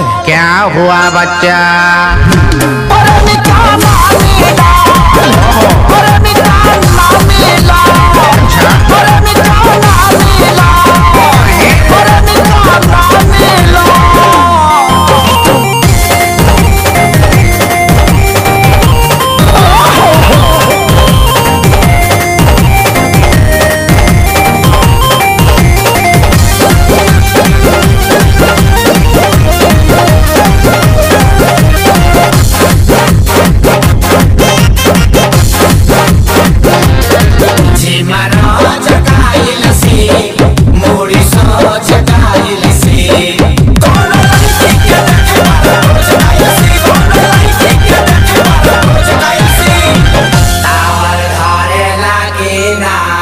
क्या हुआ बच्चा? Nacional.